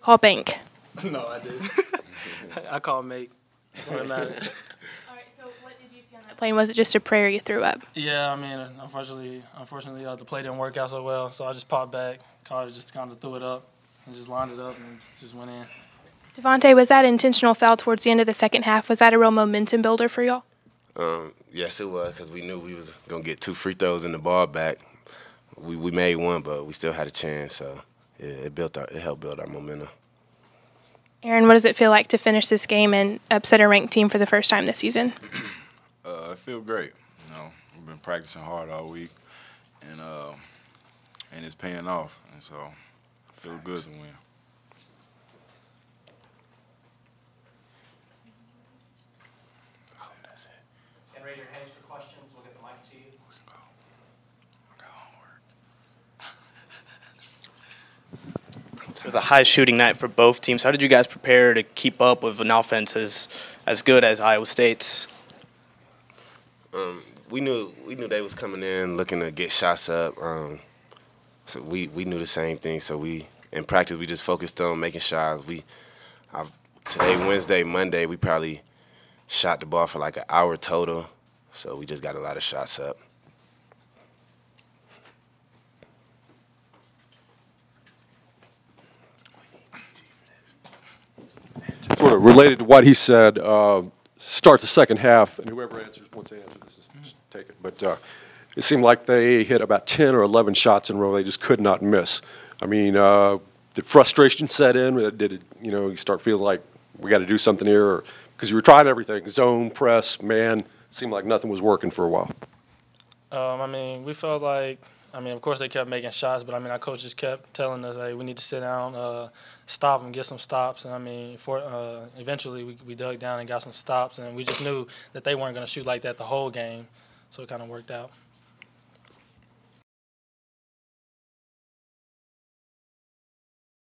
Call bank. no, I did. I called Make. That's all that mattered. All right. So what did you see on that plane? Was it just a prayer you threw up? Yeah, I mean, unfortunately, unfortunately, uh, the play didn't work out so well. So I just popped back. Carter just kind of threw it up and just lined it up and just went in. Devontae, was that intentional foul towards the end of the second half? Was that a real momentum builder for y'all? Um, yes, it was because we knew we was gonna get two free throws and the ball back. We we made one, but we still had a chance. So yeah, it built our it helped build our momentum. Aaron, what does it feel like to finish this game and upset a ranked team for the first time this season? Uh, I feel great. You know, we've been practicing hard all week, and uh, and it's paying off. And so, I feel good to win. And raise your hands for questions. We'll get the mic to you. I got homework. It was a high shooting night for both teams. How did you guys prepare to keep up with an offense as, as good as Iowa State's? Um, we knew we knew they was coming in looking to get shots up. Um, so we, we knew the same thing. So we in practice we just focused on making shots. We i today Wednesday Monday we probably shot the ball for like an hour total. So we just got a lot of shots up. Sort of related to what he said, uh, start the second half, and whoever answers wants to answer this, is just take it. But uh, it seemed like they hit about 10 or 11 shots in a row. They just could not miss. I mean, uh, did frustration set in? Uh, Did it, you know, you start feeling like we got to do something here? Because you were trying everything, zone, press, man, seemed like nothing was working for a while. Um, I mean, we felt like, I mean, of course they kept making shots, but I mean, our coaches kept telling us, hey, we need to sit down, uh, stop them, get some stops. And I mean, for uh, eventually we, we dug down and got some stops, and we just knew that they weren't going to shoot like that the whole game, so it kind of worked out.